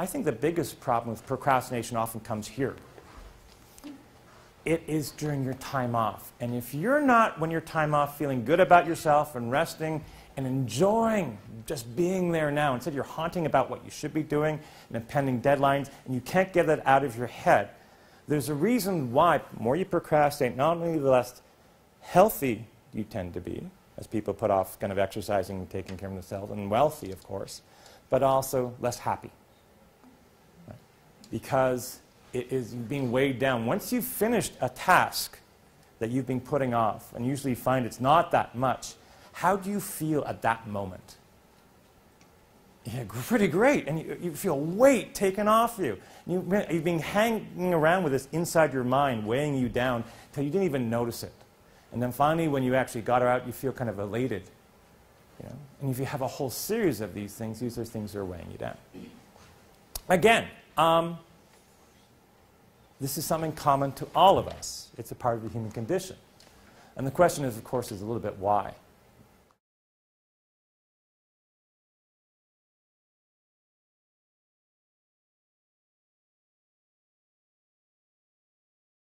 I think the biggest problem with procrastination often comes here. It is during your time off. And if you're not, when you're time off, feeling good about yourself and resting and enjoying just being there now, instead you're haunting about what you should be doing and impending deadlines, and you can't get that out of your head, there's a reason why the more you procrastinate, not only the less healthy you tend to be, as people put off kind of exercising and taking care of themselves, and wealthy, of course, but also less happy because it is being weighed down. Once you've finished a task that you've been putting off, and usually you find it's not that much, how do you feel at that moment? Yeah, pretty great. And you, you feel weight taken off you. you. You've been hanging around with this inside your mind, weighing you down, until you didn't even notice it. And then finally, when you actually got her out, you feel kind of elated. You know? And if you have a whole series of these things, these are things that are weighing you down. Again, um, this is something common to all of us. It's a part of the human condition. And the question is, of course, is a little bit why.